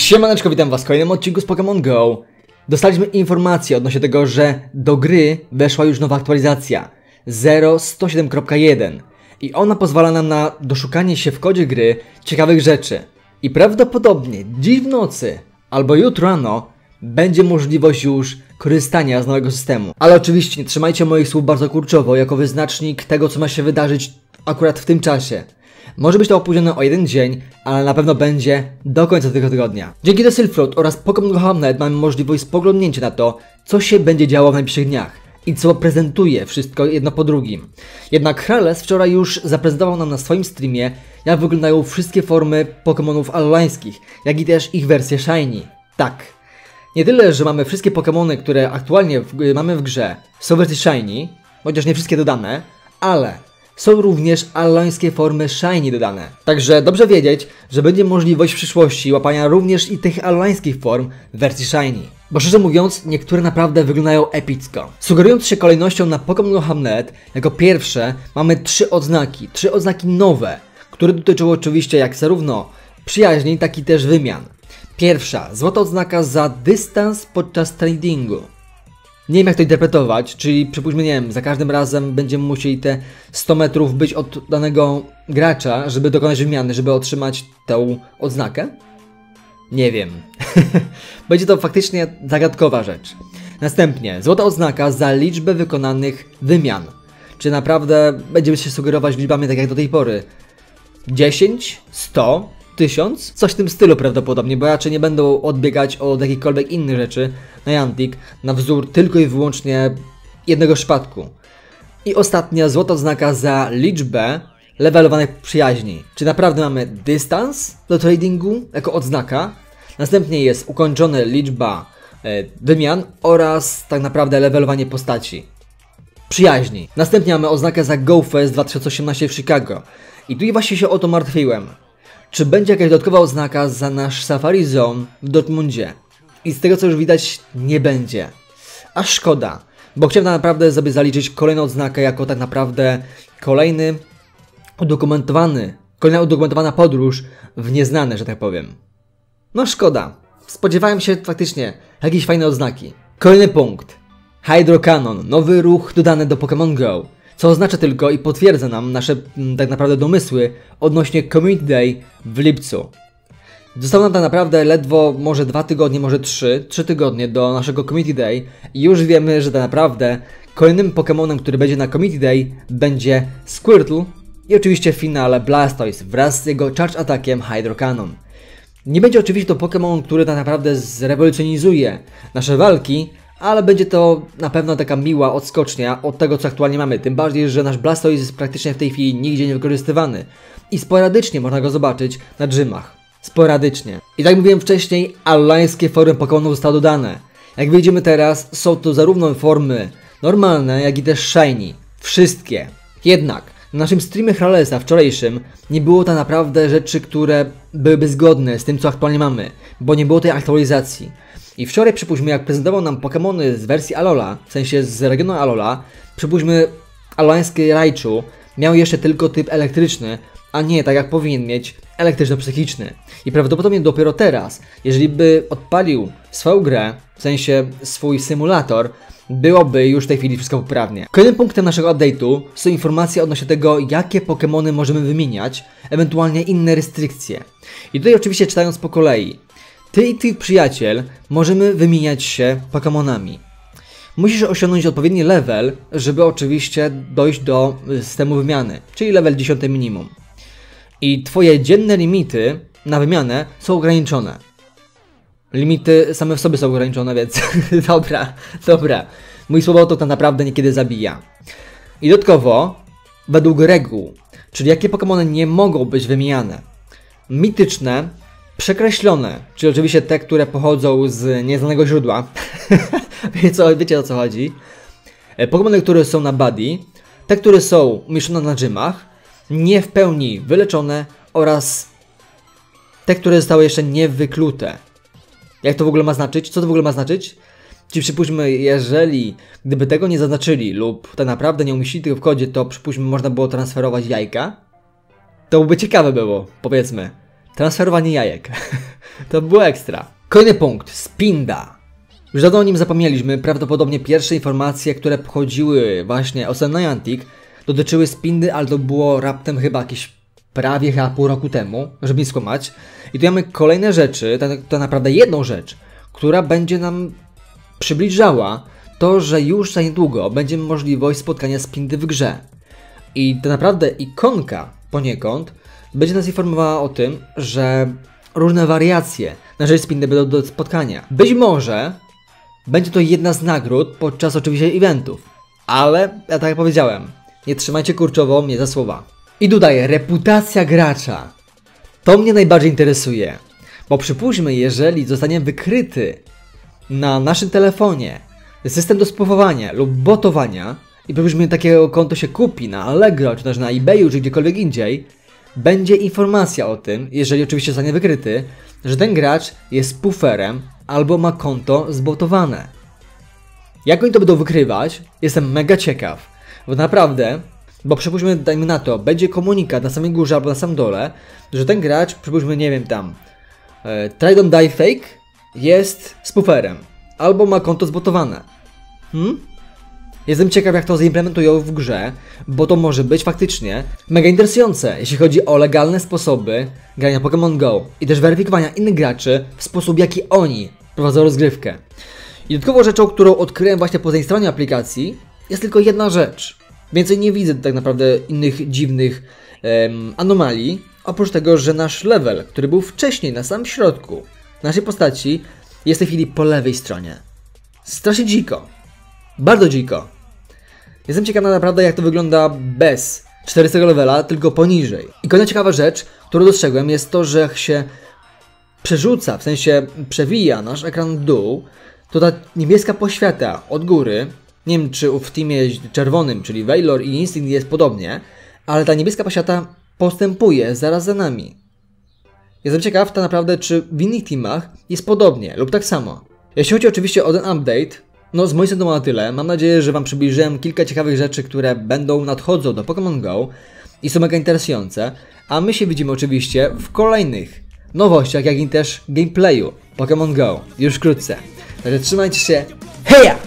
Siemaneczko, witam was w kolejnym odcinku z Pokémon GO. Dostaliśmy informację odnośnie tego, że do gry weszła już nowa aktualizacja 0.107.1 i ona pozwala nam na doszukanie się w kodzie gry ciekawych rzeczy. I prawdopodobnie dziś w nocy albo jutro rano będzie możliwość już korzystania z nowego systemu. Ale oczywiście nie trzymajcie moich słów bardzo kurczowo jako wyznacznik tego, co ma się wydarzyć akurat w tym czasie. Może być to opóźnione o jeden dzień, ale na pewno będzie do końca tego tygodnia. Dzięki The Silk Road oraz Pokémon Go mamy możliwość spoglądnięcia na to, co się będzie działo w najbliższych dniach i co prezentuje wszystko jedno po drugim. Jednak Hrales wczoraj już zaprezentował nam na swoim streamie, jak wyglądają wszystkie formy Pokémonów alolańskich, jak i też ich wersje Shiny. Tak. Nie tyle, że mamy wszystkie Pokémony, które aktualnie w, mamy w grze, są wersje Shiny, chociaż nie wszystkie dodane, ale są również allońskie formy Shiny dodane. Także dobrze wiedzieć, że będzie możliwość w przyszłości łapania również i tych allońskich form w wersji Shiny. Bo szczerze mówiąc, niektóre naprawdę wyglądają epicko. Sugerując się kolejnością na Pokémon Hamlet, jako pierwsze mamy trzy odznaki, trzy odznaki nowe, które dotyczą oczywiście jak zarówno przyjaźni, tak i też wymian. Pierwsza, złota odznaka za dystans podczas tradingu. Nie wiem jak to interpretować, czyli przypuśćmy, nie wiem, za każdym razem będziemy musieli te 100 metrów być od danego gracza, żeby dokonać wymiany, żeby otrzymać tę odznakę? Nie wiem. Będzie to faktycznie zagadkowa rzecz. Następnie, złota odznaka za liczbę wykonanych wymian. Czy naprawdę będziemy się sugerować liczbami tak jak do tej pory? 10, 100, 1000? Coś w tym stylu prawdopodobnie, bo raczej nie będą odbiegać od jakichkolwiek innych rzeczy na Niantic na wzór tylko i wyłącznie jednego przypadku. I ostatnia złota znaka za liczbę levelowanych przyjaźni. Czy naprawdę mamy dystans do tradingu jako odznaka? Następnie jest ukończona liczba e, wymian oraz tak naprawdę levelowanie postaci. Przyjaźni. Następnie mamy oznakę za GoFest 2018 w Chicago. I tu właśnie się o to martwiłem. Czy będzie jakaś dodatkowa oznaka za nasz Safari Zone w Dortmundzie? I z tego co już widać, nie będzie. A szkoda, bo chciałem tak naprawdę sobie zaliczyć kolejną odznakę jako tak naprawdę kolejny udokumentowany, kolejna udokumentowana podróż w nieznane, że tak powiem. No szkoda. Spodziewałem się faktycznie jakiejś fajnej odznaki. Kolejny punkt. Hydro Cannon, nowy ruch dodany do Pokémon Go, co oznacza tylko i potwierdza nam nasze m, tak naprawdę domysły odnośnie Community Day w lipcu. Zostało nam tak naprawdę ledwo może dwa tygodnie, może trzy, trzy tygodnie do naszego Community Day i już wiemy, że tak naprawdę kolejnym Pokémonem, który będzie na Community Day będzie Squirtle i oczywiście w finale Blastoise wraz z jego charge atakiem Hydro Cannon. Nie będzie oczywiście to Pokémon, który tak naprawdę zrewolucjonizuje nasze walki, ale będzie to na pewno taka miła odskocznia od tego, co aktualnie mamy. Tym bardziej, że nasz Blastoise jest praktycznie w tej chwili nigdzie nie wykorzystywany i sporadycznie można go zobaczyć na dżymach. Sporadycznie. I tak mówiłem wcześniej, allańskie formy Pokémonów zostały dodane. Jak widzimy teraz, są to zarówno formy normalne, jak i też shiny. Wszystkie. Jednak, na naszym streamie Hralesa wczorajszym nie było tak naprawdę rzeczy, które byłyby zgodne z tym, co aktualnie mamy, bo nie było tej aktualizacji. I wczoraj, przypuśćmy, jak prezentował nam Pokémony z wersji Alola, w sensie z regionu Alola, przypuśćmy, alońskie Raichu miał jeszcze tylko typ elektryczny, a nie tak jak powinien mieć elektryczno-psychiczny. I prawdopodobnie dopiero teraz, jeżeli by odpalił swoją grę, w sensie swój symulator, byłoby już w tej chwili wszystko poprawnie. Kolejnym punktem naszego update'u są informacje odnośnie tego, jakie Pokémony możemy wymieniać, ewentualnie inne restrykcje. I tutaj oczywiście czytając po kolei. Ty i twój przyjaciel możemy wymieniać się Pokémonami. Musisz osiągnąć odpowiedni level, żeby oczywiście dojść do systemu wymiany, czyli level 10 minimum. I twoje dzienne limity na wymianę są ograniczone. Limity same w sobie są ograniczone, więc dobra, dobra. Mój słowo to tak naprawdę niekiedy zabija. I dodatkowo, według reguł, czyli jakie Pokémony nie mogą być wymieniane. Mityczne, przekreślone, czyli oczywiście te, które pochodzą z nieznanego źródła. wiecie, wiecie o co chodzi. Pokémony, które są na buddy, te, które są umieszczone na gymach, nie w pełni wyleczone oraz te, które zostały jeszcze nie wyklute. Jak to w ogóle ma znaczyć? Co to w ogóle ma znaczyć? Czyli przypuśćmy, jeżeli gdyby tego nie zaznaczyli lub tak naprawdę nie umieścili tego w kodzie, to przypuśćmy można było transferować jajka, to by ciekawe było, powiedzmy. Transferowanie jajek. to było ekstra. Kolejny punkt. Spinda. Już dawno o nim zapomnieliśmy. Prawdopodobnie pierwsze informacje, które pochodziły właśnie o Sen Niantic, dotyczyły Spindy, ale to było raptem chyba jakieś prawie chyba pół roku temu, żeby nie skłamać. I tu mamy kolejne rzeczy, to, to naprawdę jedną rzecz, która będzie nam przybliżała to, że już za niedługo będzie możliwość spotkania Spindy w grze. I to naprawdę ikonka poniekąd będzie nas informowała o tym, że różne wariacje na rzecz Spindy będą do spotkania. Być może będzie to jedna z nagród podczas oczywiście eventów. Ale, ja tak jak powiedziałem, nie trzymajcie kurczowo mnie za słowa. I dodaję, reputacja gracza. To mnie najbardziej interesuje. Bo przypuśćmy, jeżeli zostanie wykryty na naszym telefonie system do spływowania lub botowania i przypuśćmy takiego konto się kupi na Allegro, czy też na eBayu, czy gdziekolwiek indziej, będzie informacja o tym, jeżeli oczywiście zostanie wykryty, że ten gracz jest pufferem albo ma konto zbotowane. Jak oni to będą wykrywać, jestem mega ciekaw. Bo naprawdę, bo przypuśćmy, dajmy na to, będzie komunikat na samej górze albo na samym dole, że ten gracz, przypuśćmy, nie wiem, tam, e, Don't Die Fake jest spooferem, albo ma konto zbotowane. Hmm? Jestem ciekaw, jak to zaimplementują w grze, bo to może być faktycznie mega interesujące, jeśli chodzi o legalne sposoby grania Pokémon Go i też weryfikowania innych graczy w sposób, jaki oni prowadzą rozgrywkę. I dodatkową rzeczą, którą odkryłem właśnie po zainstalowaniu aplikacji, jest tylko jedna rzecz. Więcej nie widzę tak naprawdę innych dziwnych em, anomalii, oprócz tego, że nasz level, który był wcześniej na samym środku naszej postaci, jest w tej chwili po lewej stronie. Strasznie dziko. Bardzo dziko. Jestem ciekaw naprawdę, jak to wygląda bez 400 levela, tylko poniżej. I kolejna ciekawa rzecz, którą dostrzegłem, jest to, że się przerzuca, w sensie przewija nasz ekran w dół, to ta niebieska poświata od góry, nie wiem czy w teamie czerwonym, czyli Veilor i Instinct jest podobnie, ale ta niebieska poświata postępuje zaraz za nami. Jestem ciekaw tak naprawdę, czy w innych teamach jest podobnie lub tak samo. Jeśli chodzi oczywiście o ten update, no z mojej strony to na tyle. Mam nadzieję, że Wam przybliżyłem kilka ciekawych rzeczy, które będą nadchodzą do Pokémon Go i są mega interesujące, a my się widzimy oczywiście w kolejnych nowościach, jak i też gameplayu Pokémon Go już wkrótce. Także trzymajcie się, heja!